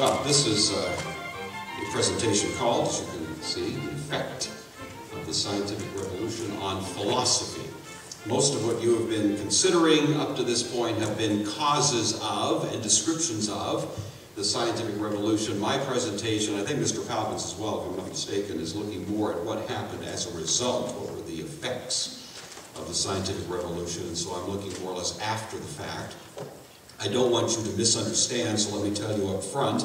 Well, this is uh, a presentation called, as you can see, The Effect of the Scientific Revolution on Philosophy. Most of what you have been considering up to this point have been causes of and descriptions of the scientific revolution. My presentation, I think Mr. Palkins as well, if I'm not mistaken, is looking more at what happened as a result, were the effects of the scientific revolution, and so I'm looking more or less after the fact. I don't want you to misunderstand, so let me tell you up front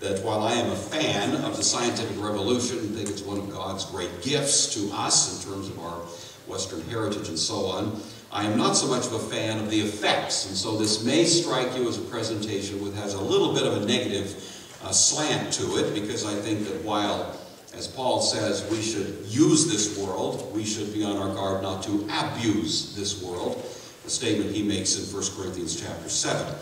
that while I am a fan of the scientific revolution, I think it's one of God's great gifts to us in terms of our Western heritage and so on, I am not so much of a fan of the effects. And so this may strike you as a presentation which has a little bit of a negative uh, slant to it, because I think that while, as Paul says, we should use this world, we should be on our guard not to abuse this world the statement he makes in 1 Corinthians chapter 7.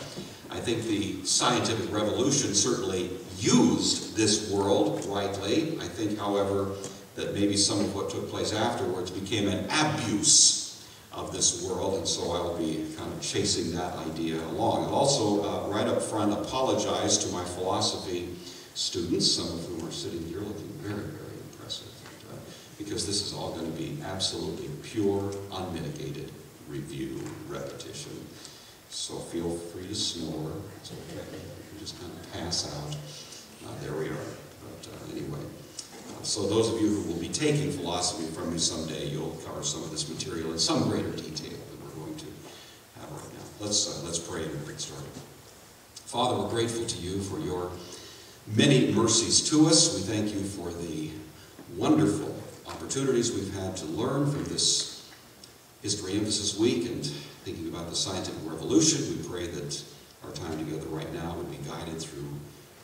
I think the scientific revolution certainly used this world rightly. I think, however, that maybe some of what took place afterwards became an abuse of this world, and so I'll be kind of chasing that idea along. I'll also, uh, right up front, apologize to my philosophy students, some of whom are sitting here looking very, very impressive, uh, because this is all going to be absolutely pure, unmitigated review, repetition. So feel free to snore. It's okay. You just kind of pass out. Uh, there we are. But uh, anyway, uh, so those of you who will be taking philosophy from me someday, you'll cover some of this material in some greater detail than we're going to have right now. Let's, uh, let's pray and get started. Father, we're grateful to you for your many mercies to us. We thank you for the wonderful opportunities we've had to learn from this History Emphasis Week and thinking about the scientific revolution. We pray that our time together right now would be guided through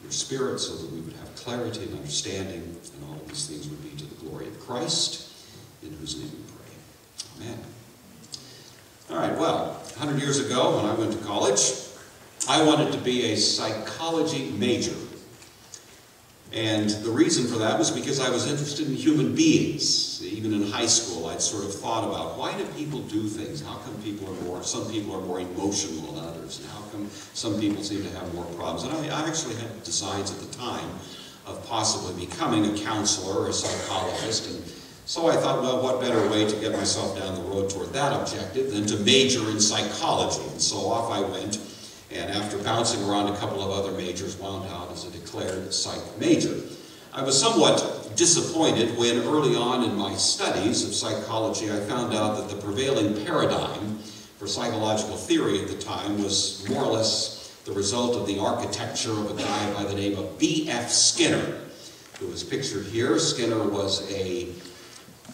your Spirit so that we would have clarity and understanding, and all of these things would be to the glory of Christ, in whose name we pray. Amen. All right, well, 100 years ago when I went to college, I wanted to be a psychology major. And the reason for that was because I was interested in human beings. Even in high school, I'd sort of thought about why do people do things? How come people are more, some people are more emotional than others? And how come some people seem to have more problems? And I, I actually had designs at the time of possibly becoming a counselor or a psychologist. And so I thought, well, what better way to get myself down the road toward that objective than to major in psychology? And so off I went and after bouncing around a couple of other majors, wound out as a declared psych major. I was somewhat disappointed when early on in my studies of psychology I found out that the prevailing paradigm for psychological theory at the time was more or less the result of the architecture of a guy by the name of B.F. Skinner, who is pictured here. Skinner was a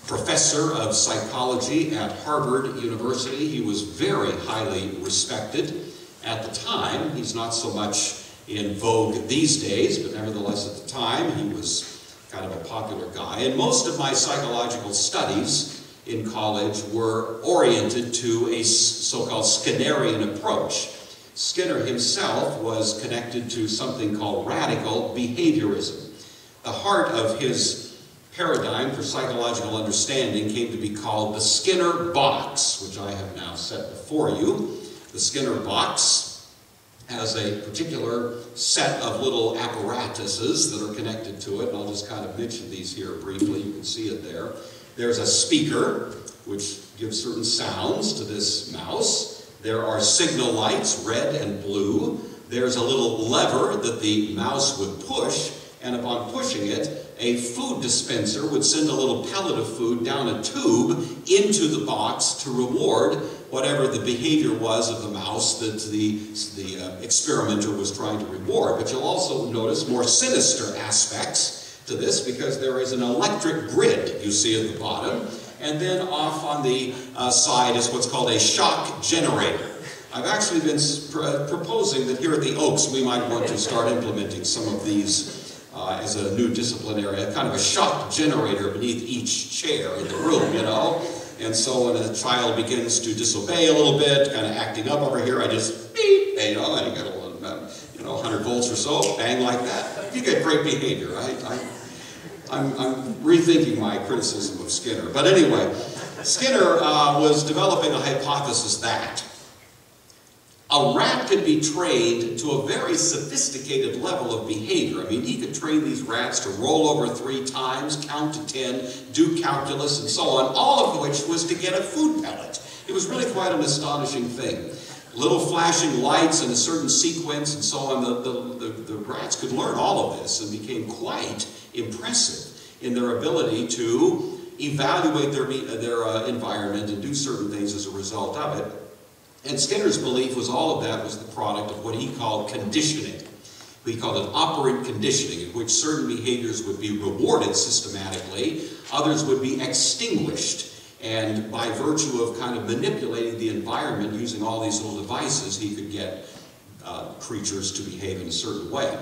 professor of psychology at Harvard University. He was very highly respected at the time. He's not so much in vogue these days, but nevertheless at the time he was kind of a popular guy. And most of my psychological studies in college were oriented to a so-called Skinnerian approach. Skinner himself was connected to something called radical behaviorism. The heart of his paradigm for psychological understanding came to be called the Skinner box, which I have now set before you. The Skinner box has a particular set of little apparatuses that are connected to it, and I'll just kind of mention these here briefly. You can see it there. There's a speaker, which gives certain sounds to this mouse. There are signal lights, red and blue. There's a little lever that the mouse would push, and upon pushing it, a food dispenser would send a little pellet of food down a tube into the box to reward whatever the behavior was of the mouse that the, the uh, experimenter was trying to reward. But you'll also notice more sinister aspects to this because there is an electric grid you see at the bottom. And then off on the uh, side is what's called a shock generator. I've actually been pr proposing that here at the Oaks we might want to start implementing some of these uh, as a new discipline area, kind of a shock generator beneath each chair in the room, you know. And so when a child begins to disobey a little bit, kind of acting up over here, I just beep, and, you know, and you get a little, um, you know, 100 volts or so, bang like that. You get great behavior, right? I, I'm, I'm rethinking my criticism of Skinner. But anyway, Skinner uh, was developing a hypothesis that a rat could be trained to a very sophisticated level of behavior. I mean, he could train these rats to roll over three times, count to ten, do calculus, and so on, all of which was to get a food pellet. It was really quite an astonishing thing. Little flashing lights in a certain sequence and so on. The, the, the, the rats could learn all of this and became quite impressive in their ability to evaluate their, their uh, environment and do certain things as a result of it. And Skinner's belief was all of that was the product of what he called conditioning. He called it operant conditioning, in which certain behaviors would be rewarded systematically, others would be extinguished. And by virtue of kind of manipulating the environment using all these little devices, he could get uh, creatures to behave in a certain way.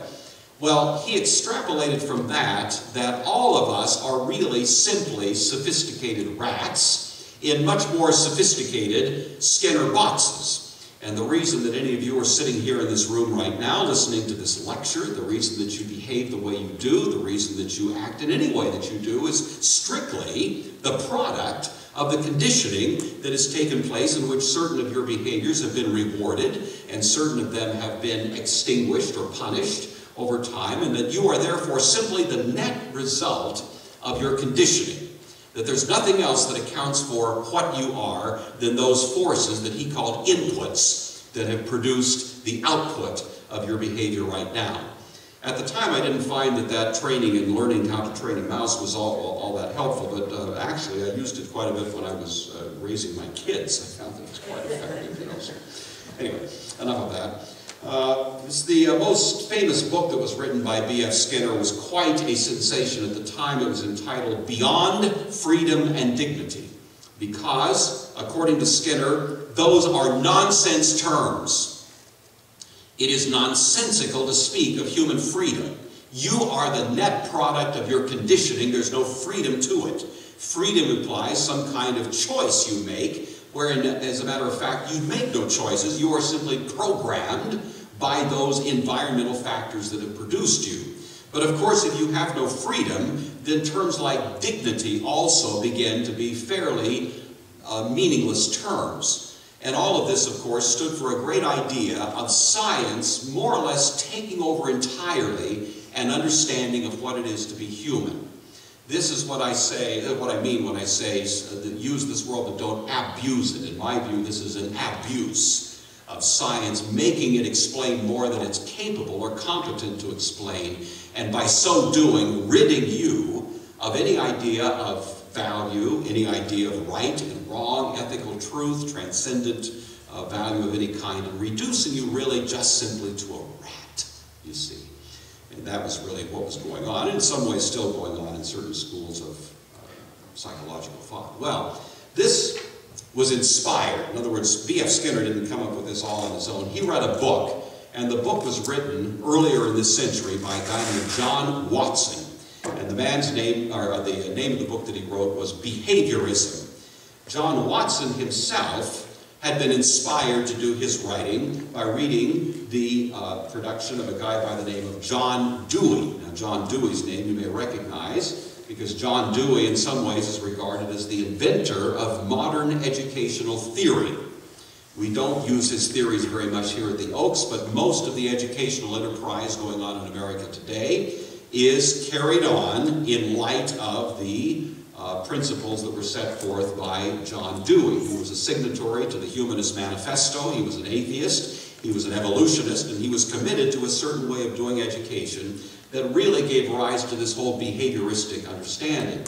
Well, he extrapolated from that that all of us are really simply sophisticated rats in much more sophisticated Skinner boxes. And the reason that any of you are sitting here in this room right now listening to this lecture, the reason that you behave the way you do, the reason that you act in any way that you do is strictly the product of the conditioning that has taken place in which certain of your behaviors have been rewarded and certain of them have been extinguished or punished over time, and that you are therefore simply the net result of your conditioning. That there's nothing else that accounts for what you are than those forces that he called inputs that have produced the output of your behavior right now. At the time, I didn't find that that training and learning how to train a mouse was all, all, all that helpful, but uh, actually I used it quite a bit when I was uh, raising my kids. I found that it was quite effective. You know, so. Anyway, enough of that. Uh, the uh, most famous book that was written by B.F. Skinner was quite a sensation at the time. It was entitled Beyond Freedom and Dignity because, according to Skinner, those are nonsense terms. It is nonsensical to speak of human freedom. You are the net product of your conditioning. There's no freedom to it. Freedom implies some kind of choice you make, wherein, as a matter of fact, you make no choices. You are simply programmed by those environmental factors that have produced you. But of course, if you have no freedom, then terms like dignity also begin to be fairly uh, meaningless terms. And all of this, of course, stood for a great idea of science more or less taking over entirely an understanding of what it is to be human. This is what I say, uh, what I mean when I say uh, use this world but don't abuse it. In my view, this is an abuse of science, making it explain more than it's capable or competent to explain, and by so doing, ridding you of any idea of value, any idea of right and wrong, ethical truth, transcendent uh, value of any kind, and reducing you really just simply to a rat, you see. And that was really what was going on, in some ways still going on in certain schools of uh, psychological thought. Well, this was inspired. In other words, B.F. Skinner didn't come up with this all on his own. He read a book, and the book was written earlier in this century by a guy named John Watson. And the man's name, or the name of the book that he wrote was Behaviorism. John Watson himself had been inspired to do his writing by reading the uh, production of a guy by the name of John Dewey. Now, John Dewey's name you may recognize because John Dewey in some ways is regarded as the inventor of modern educational theory. We don't use his theories very much here at the Oaks, but most of the educational enterprise going on in America today is carried on in light of the uh, principles that were set forth by John Dewey, who was a signatory to the Humanist Manifesto. He was an atheist, he was an evolutionist, and he was committed to a certain way of doing education that really gave rise to this whole behavioristic understanding.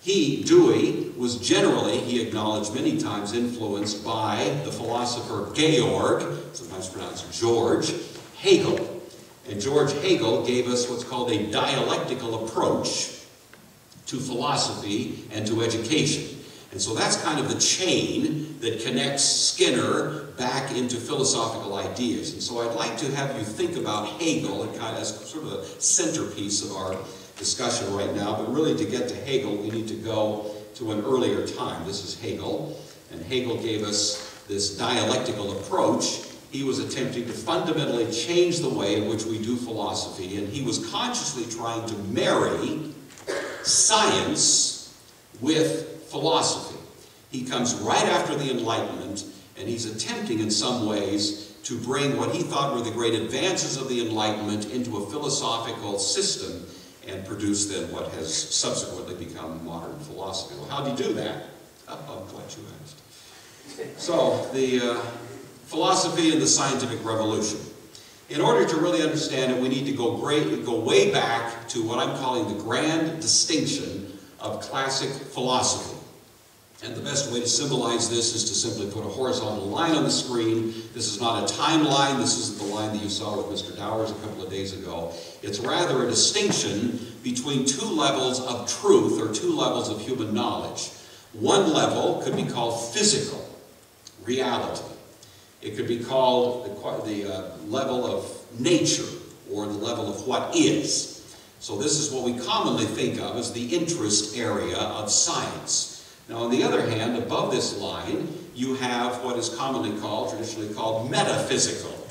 He, Dewey, was generally, he acknowledged many times, influenced by the philosopher Georg, sometimes pronounced George, Hegel. And George Hegel gave us what's called a dialectical approach to philosophy and to education. And so that's kind of the chain that connects Skinner back into philosophical ideas. And so I'd like to have you think about Hegel kind of as sort of a centerpiece of our discussion right now. But really to get to Hegel, we need to go to an earlier time. This is Hegel. And Hegel gave us this dialectical approach. He was attempting to fundamentally change the way in which we do philosophy. And he was consciously trying to marry science with philosophy. He comes right after the Enlightenment, and he's attempting in some ways to bring what he thought were the great advances of the Enlightenment into a philosophical system and produce then what has subsequently become modern philosophy. Well, how did you do that? Oh, I'm glad you asked. So, the uh, philosophy and the scientific revolution. In order to really understand it, we need to go, great, go way back to what I'm calling the grand distinction of classic philosophy. And the best way to symbolize this is to simply put a horizontal line on the screen. This is not a timeline. This isn't the line that you saw with Mr. Dowers a couple of days ago. It's rather a distinction between two levels of truth or two levels of human knowledge. One level could be called physical, reality. It could be called the, the uh, level of nature or the level of what is. So this is what we commonly think of as the interest area of science. Now on the other hand, above this line, you have what is commonly called, traditionally called metaphysical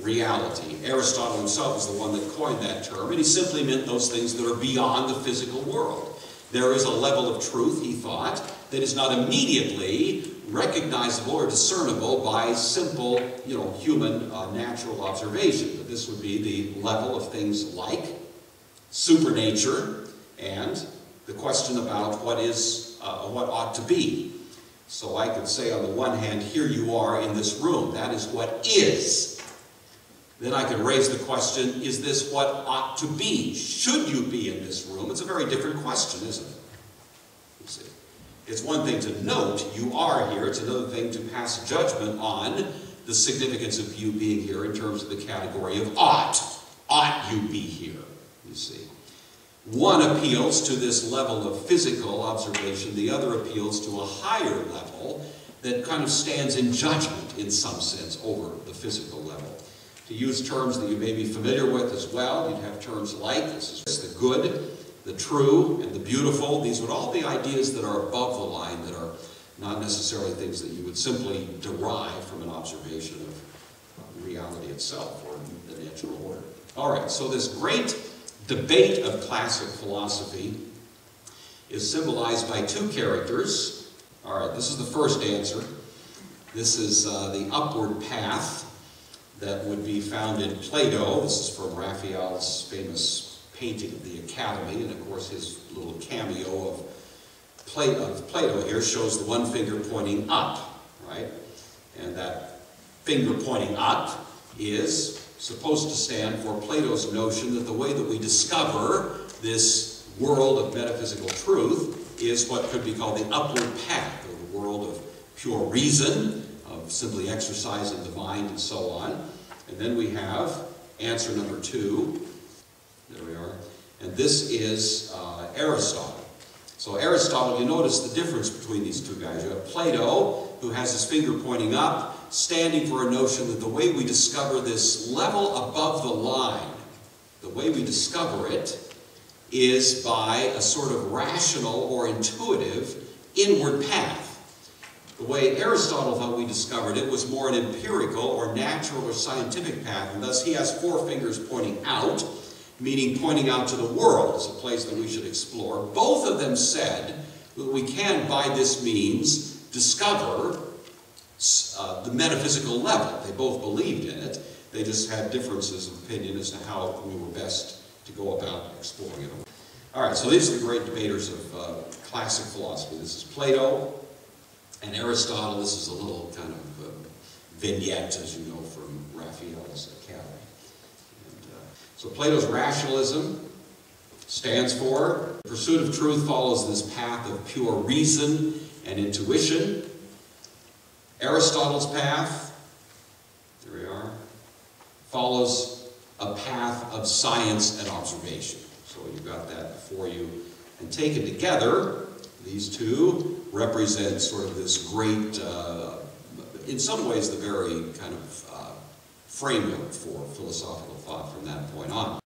reality. Aristotle himself is the one that coined that term, and he simply meant those things that are beyond the physical world. There is a level of truth, he thought, that is not immediately recognizable or discernible by simple, you know, human uh, natural observation. But this would be the level of things like supernature and the question about what is, uh, what ought to be. So I could say on the one hand, here you are in this room. That is what is. Then I could raise the question, is this what ought to be? Should you be in this room? It's a very different question, isn't it? You see. It's one thing to note you are here. It's another thing to pass judgment on the significance of you being here in terms of the category of ought. Ought you be here, you see. One appeals to this level of physical observation. The other appeals to a higher level that kind of stands in judgment, in some sense, over the physical. To use terms that you may be familiar with as well, you'd have terms like, this is the good, the true and the beautiful. These would all be ideas that are above the line, that are not necessarily things that you would simply derive from an observation of reality itself or the natural order. All right, so this great debate of classic philosophy is symbolized by two characters. All right, this is the first answer. This is uh, the upward path that would be found in Plato. This is from Raphael's famous painting of the Academy, and of course his little cameo of, of Plato here shows the one finger pointing up, right? And that finger pointing up is supposed to stand for Plato's notion that the way that we discover this world of metaphysical truth is what could be called the upward path, or the world of pure reason, simply exercising the mind and so on. And then we have answer number two, there we are. And this is uh, Aristotle. So Aristotle, you notice the difference between these two guys. You have Plato, who has his finger pointing up, standing for a notion that the way we discover this level above the line, the way we discover it, is by a sort of rational or intuitive inward path. The way Aristotle thought we discovered it was more an empirical or natural or scientific path, and thus he has four fingers pointing out, meaning pointing out to the world as a place that we should explore. Both of them said that we can, by this means, discover uh, the metaphysical level. They both believed in it. They just had differences of opinion as to how we were best to go about exploring it. All right, so these are the great debaters of uh, classic philosophy. This is Plato and Aristotle. This is a little kind of uh, vignette, as you know, from Raphael's Academy. so Plato's rationalism stands for pursuit of truth follows this path of pure reason and intuition. Aristotle's path, there we are, follows a path of science and observation. So you've got that before you. And taken together, these two represent sort of this great, uh, in some ways, the very kind of uh, framework for philosophical thought from that point on.